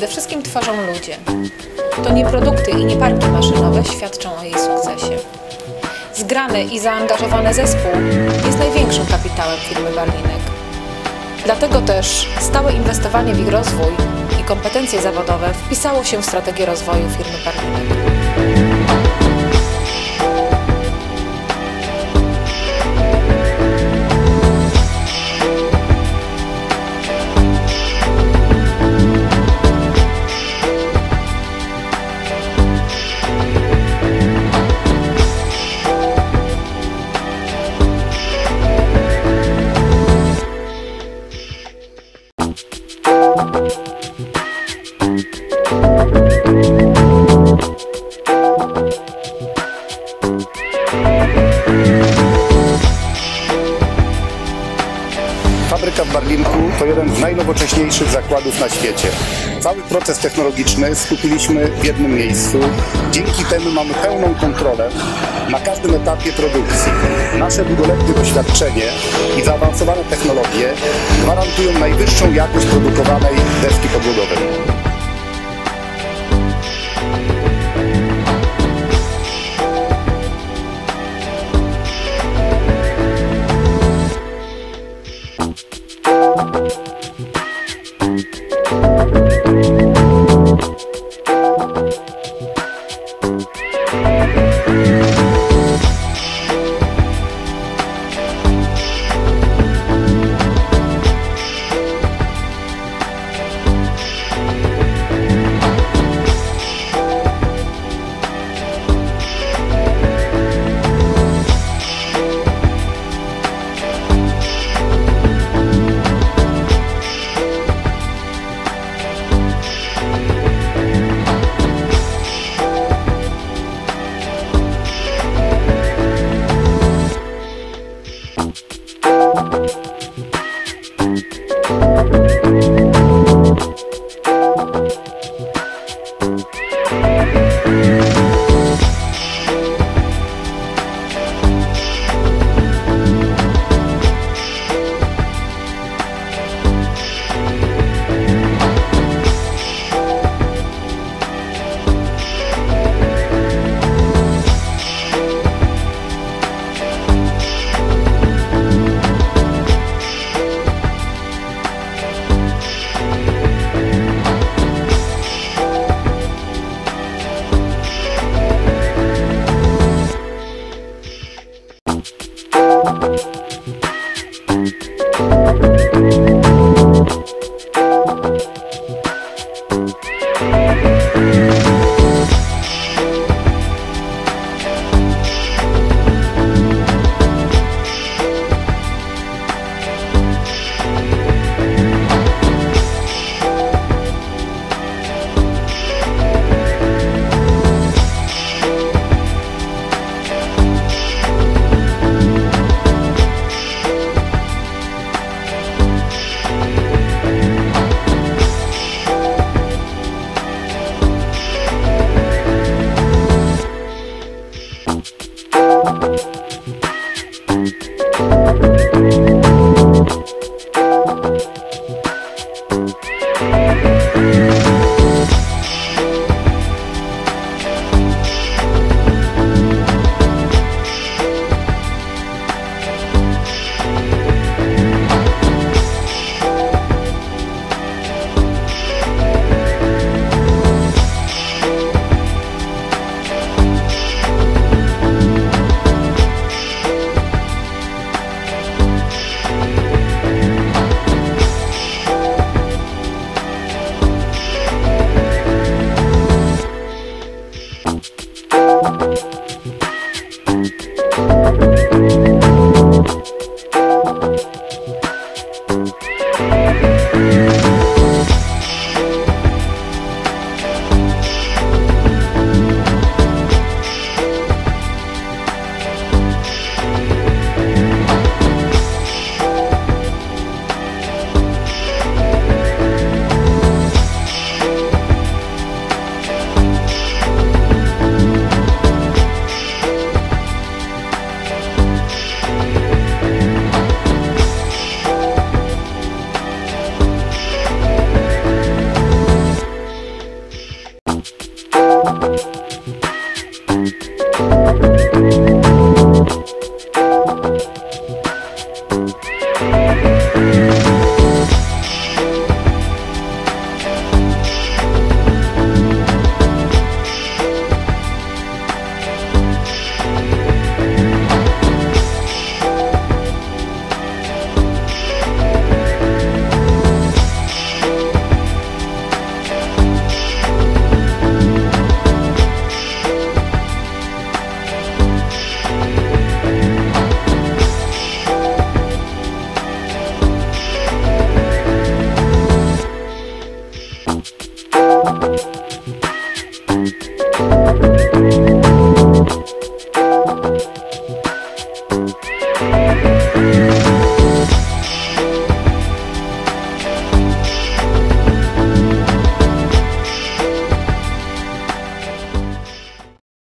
Przede wszystkim tworzą ludzie. To nie produkty i nie parki maszynowe świadczą o jej sukcesie. Zgrany i zaangażowany zespół jest największym kapitałem firmy Barlinek. Dlatego też stałe inwestowanie w ich rozwój i kompetencje zawodowe wpisało się w strategię rozwoju firmy Barlinek. Fabryka w Barlinku to jeden z najnowocześniejszych zakładów na świecie. Cały proces technologiczny skupiliśmy w jednym miejscu. Dzięki temu mamy pełną kontrolę na każdym etapie produkcji. Nasze długoletnie doświadczenie i zaawansowane technologie gwarantują najwyższą jakość produkowanej deski podłogowej.